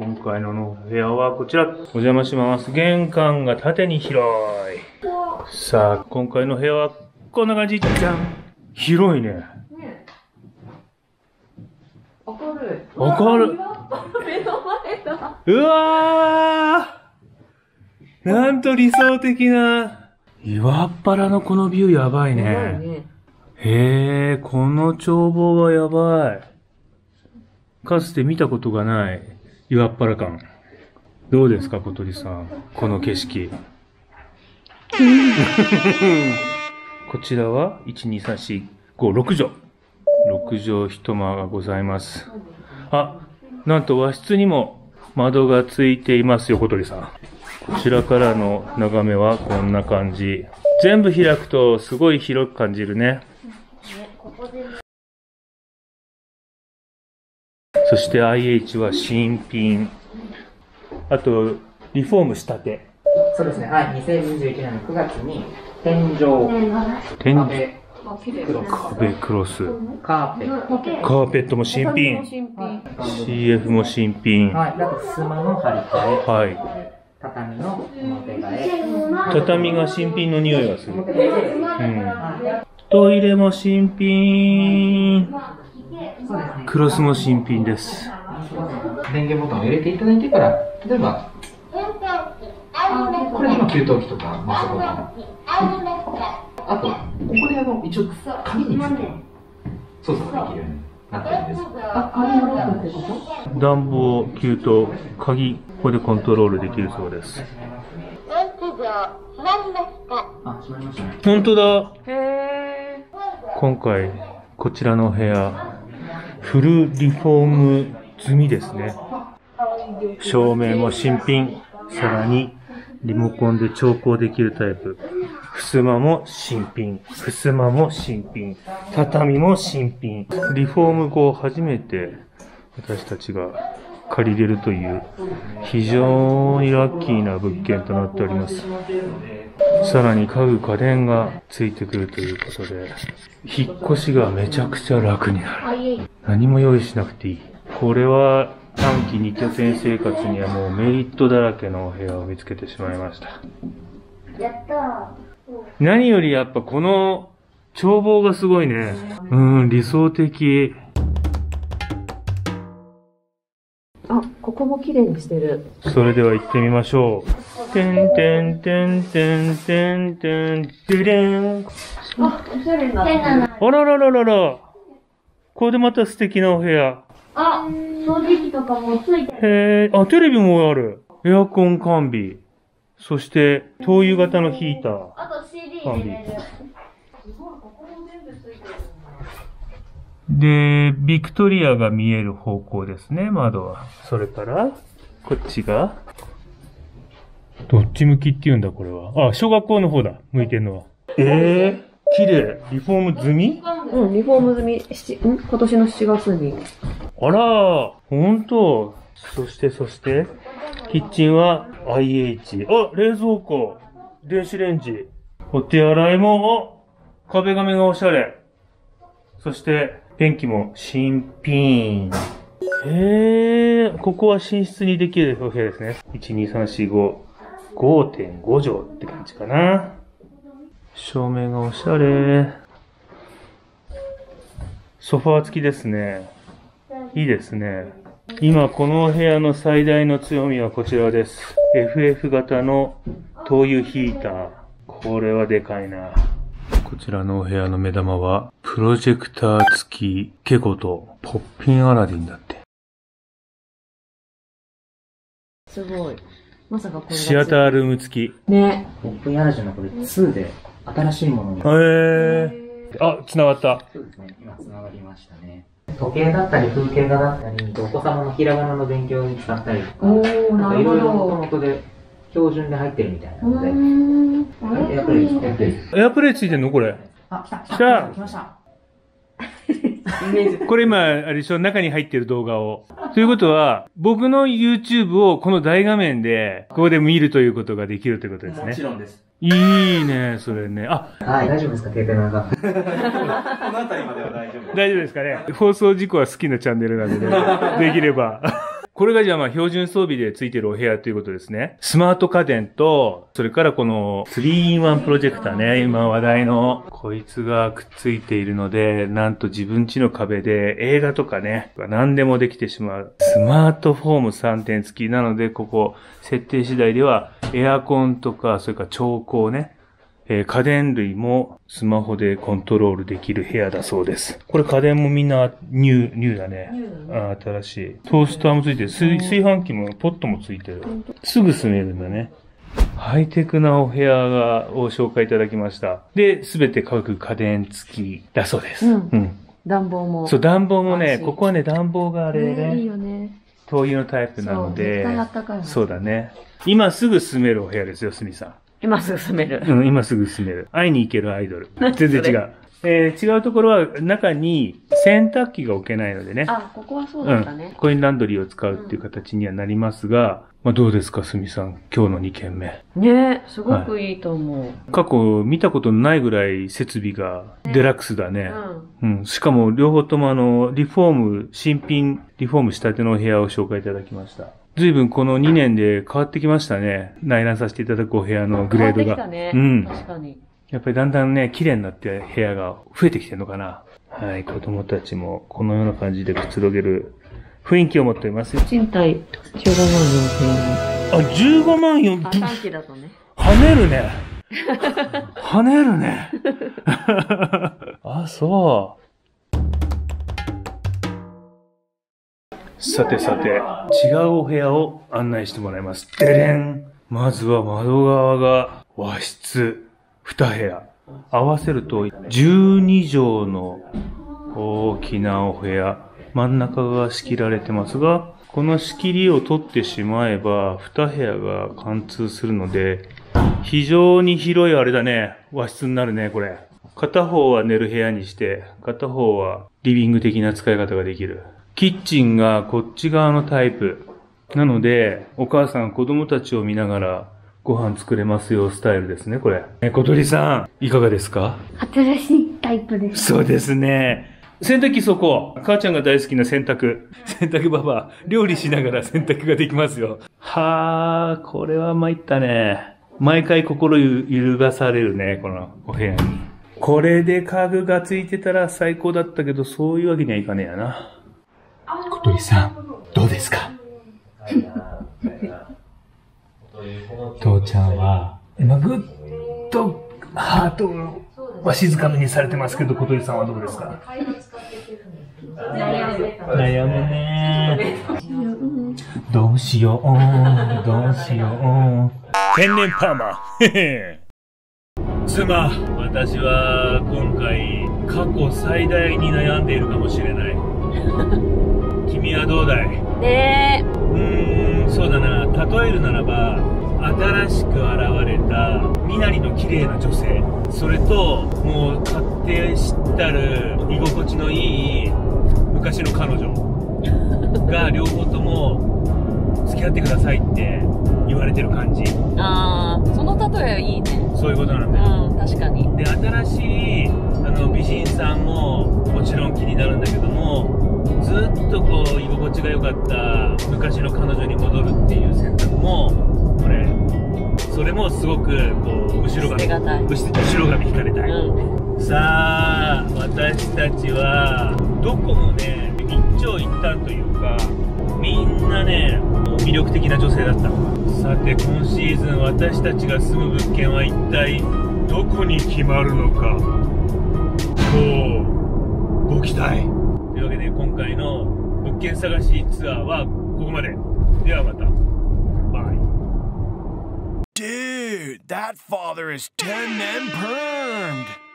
今回のの部屋はこちら。お邪魔します。玄関が縦に広い。さあ、今回の部屋はこんな感じ。じゃん。広いね。ね明るい。明るい。目の前だ。うわーなんと理想的な。岩っ腹のこのビューやばいね。ね。へえ、この眺望はやばい。かつて見たことがない岩っ腹感。どうですか、小鳥さん？この景色。こちらは、1、2、3、4、5、6畳。6畳一間がございます。あ、なんと和室にも窓がついていますよ、小鳥さん。こちらからの眺めはこんな感じ。全部開くとすごい広く感じるね。そして IH は新品。あと、リフォームしたて。そうですね、はい、2021年の9月に、天井、天壁、あ、綺麗。クロス、壁クロス。カーペッカーペットも新品。新品。CF も新品。ト、はい、あと、襖の張り替え、はい。畳の表替え、畳が新品の匂いがする。うん。トイレも新品。クロスも新品です。電源ボタンを入れていただいてから、例えば、これ今給湯器とか、まあ、そこがあと、ここであの、一応、紙について操作ができるようになってるんです。あ、紙のロックってこと？暖房、給湯、鍵、ここでコントロールできるそうです。あ、閉まりましたね。本当だ。へ今回、こちらの部屋、フルリフォーム済みですね。照明も新品。さらに、リモコンで調光できるタイプ。襖も新品。襖も新品。畳も新品。リフォーム後初めて私たちが借りれるという非常にラッキーな物件となっております。さらに家具家電がついてくるということで、引っ越しがめちゃくちゃ楽になる。何も用意しなくていい。これは短期2拠点生活にはもうメリットだらけのお部屋を見つけてしまいました。何よりやっぱこの眺望がすごいね。うん、理想的。あ、ここも綺麗にしてる。それでは行ってみましょう。てんてんてんてんてんてんてれん。あ、おしゃれなってる。あららららら。これでまた素敵なお部屋。あ、掃除機とかもついてる。へえ、あ、テレビもある。エアコン完備。そして、灯油型のヒーター。あと CD 入れれる。で、ビクトリアが見える方向ですね、窓は。それから、こっちが、どっち向きって言うんだ、これは。あ、小学校の方だ、向いてんのは。ええー、綺麗。リフォーム済み？うん、リフォーム済み、七ん？今年の7月に。あら、ほんと。そして、そして、キッチンは IH。あ、冷蔵庫。電子レンジ。お手洗いも、お壁紙がおしゃれ。そして、便器も新品。へえ、ここは寝室にできるお部屋ですね。1、2、3、4、5。5.5畳って感じかな。照明がおしゃれ。ソファー付きですね。いいですね。今この部屋の最大の強みはこちらです。FF 型の灯油ヒーター。これはでかいな。こちらのお部屋の目玉は、プロジェクター付きケコとポッピンアラディンだって。すごい。まさかこれがシアタールーム付き。ね。ポップヤラジのこれ2で新しいものに。へー。あ、繋がった。そうですね、今繋がりましたね。時計だったり風景画だったり、お子様のひらがなの勉強に使ったりとか、おー、なんかいろいろ元で標準で入ってるみたいなので、ーん。やっぱり、やっぱり。エアプレイついてんのこれ。あ、来た、来た来ました。これ今、あれでしょ？中に入ってる動画を。ということは、僕の YouTube をこの大画面で、ここで見るということができるということですね。ろんです。いいね、それね。あ、はい、大丈夫ですか、携帯の中。この辺りまでは大丈夫。大丈夫ですかね？放送事故は好きなチャンネルなんでね。できれば。これがじゃあまあ標準装備でついてるお部屋ということですね。スマート家電と、それからこの 3-in-1 プロジェクターね、今話題の、こいつがくっついているので、なんと自分家の壁で映画とかね、何でもできてしまう。スマートフォーム3点付きなので、ここ、設定次第では、エアコンとか、それから調光ね、えー家電類もスマホでコントロールできる部屋だそうです。これ家電もみんなニュー、ニューだね。あ新しい。トースターもついてる。炊炊飯器もポットもついてる。すぐ住めるんだね。ハイテクなお部屋が、を紹介いただきました。で、すべて各家電付きだそうです。うんうん。暖房も。そう、暖房もね、ここはね、暖房があれねいいね、よね。灯油のタイプなのでそうそうだね。今すぐ住めるお部屋ですよ、すみさん。今すぐ住める。うん、今すぐ住める。会いに行けるアイドル。全然違う。えー違うところは中に洗濯機が置けないのでね。あ、ここはそううんだったね。。コインランドリーを使うっていう形にはなりますが、まあどうですか、すみさん？今日の2件目。ねすごくいいと思う。過去見たことのないぐらい設備がデラックスだね。うん。うん。しかも両方ともあの、リフォーム、新品、リフォームしたてのお部屋を紹介いただきました。随分この2年で変わってきましたね。内覧させていただくお部屋のグレードが。変わってきたね。うん。確かに。やっぱりだんだんね、綺麗になって部屋が増えてきてるのかな。はい、子供たちもこのような感じでくつろげる雰囲気を持っていますよ。賃貸15万あ、15万4、4000円。あ、短期だとね。跳ねるね。跳ねるね。あ、そう。さてさて、違うお部屋を案内してもらいます。でれんまずは窓側が和室2部屋。合わせると12畳の大きなお部屋。真ん中が仕切られてますが、この仕切りを取ってしまえば、2部屋が貫通するので、非常に広いあれだね。和室になるね、これ。片方は寝る部屋にして、片方はリビング的な使い方ができる。キッチンがこっち側のタイプ。なので、お母さん子供たちを見ながらご飯作れますよスタイルですね、これ。え、小鳥さん、いかがですか？新しいタイプです。そうですね。洗濯機そこ。母ちゃんが大好きな洗濯。洗濯ババア。料理しながら洗濯ができますよ。はあ、これは参ったね。毎回心ゆ揺るがされるね、このお部屋に。これで家具がついてたら最高だったけど、そういうわけにはいかねえやな。小鳥さん、どうですか？父ちゃんは、今ぐっとハートをわしづかみにされてますけど、小鳥さんはどうですか？悩むねどうしよう、どうしよう。天然パーマ。妻、私は今回過去最大に悩んでいるかもしれない。君はどうだい?ねうーん、そうだな。例えるならば、新しく現れた、身なりの綺麗な女性。それと、もう、勝手知ったる、居心地のいい、昔の彼女が両方とも、付き合ってくださいって言われてる感じ。あー、その例えいいね。そういうことなんだよ。うん、確かに。で、新しい、あの、美人さんも、もちろん気になるんだけども、ずっとこう、居心地が良かった昔の彼女に戻るっていう選択も、これ、それもすごく、こう、後ろ髪、後ろ髪引かれたい。うん。さあ、私たちは、どこもね、一長一短というか、みんなね、魅力的な女性だった。さて、今シーズン私たちが住む物件は一体、どこに決まるのか。こう、ご期待。というわけで、今回の物件探しツアーはここまで。ではまた。バイ。Dude, that father is 10 men permed.